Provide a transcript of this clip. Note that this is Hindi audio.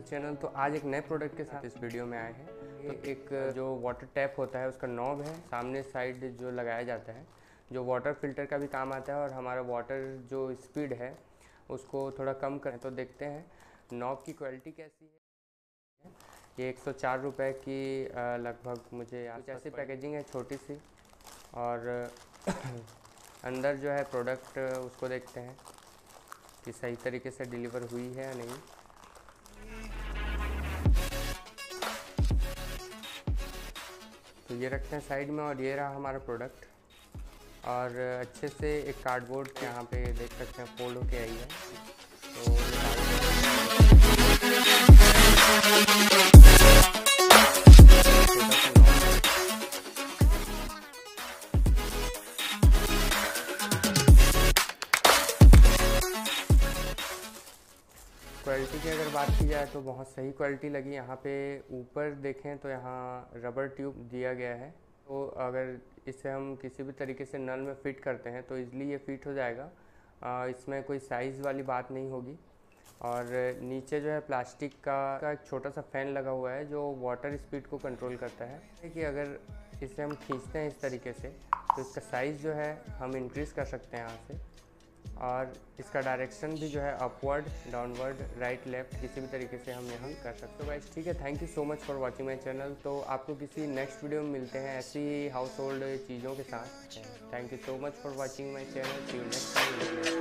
चैनल तो आज एक नए प्रोडक्ट के साथ इस वीडियो में आए हैं। तो एक जो वाटर टैप होता है, उसका नॉब है। सामने साइड जो लगाया जाता है, जो वाटर फ़िल्टर का भी काम आता है और हमारा वाटर जो स्पीड है, उसको थोड़ा कम करें। तो देखते हैं नॉब की क्वालिटी कैसी है। ये एक सौ चार रुपये की लगभग मुझे कुछ ऐसी पैकेजिंग है छोटी सी और अंदर जो है प्रोडक्ट उसको देखते हैं कि सही तरीके से डिलीवर हुई है या नहीं। तो ये रखते हैं साइड में और ये रहा हमारा प्रोडक्ट और अच्छे से एक कार्डबोर्ड के यहाँ पे देख सकते हैं फोल्ड होके आई है। तो क्वालिटी की अगर बात की जाए तो बहुत सही क्वालिटी लगी। यहाँ पे ऊपर देखें तो यहाँ रबर ट्यूब दिया गया है। तो अगर इसे हम किसी भी तरीके से नल में फिट करते हैं तो इजली ये फिट हो जाएगा। आ, इसमें कोई साइज़ वाली बात नहीं होगी। और नीचे जो है प्लास्टिक का, का एक छोटा सा फ़ैन लगा हुआ है जो वाटर स्पीड को कंट्रोल करता है। कि अगर इसे हम खींचते हैं इस तरीके से तो इसका साइज़ जो है हम इंक्रीज़ कर सकते हैं यहाँ से। और इसका डायरेक्शन भी जो है अपवर्ड डाउनवर्ड राइट लेफ़्ट किसी भी तरीके से हम यहाँ कर सकते हो गाइस ठीक है thank you so much for watching my channel तो आपको किसी नेक्स्ट वीडियो में मिलते हैं ऐसी हाउस होल्ड चीज़ों के साथ। Thank you so much for watching my channel see you next